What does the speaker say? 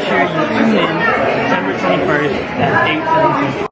make sure. You tune in September 21st at 8, 7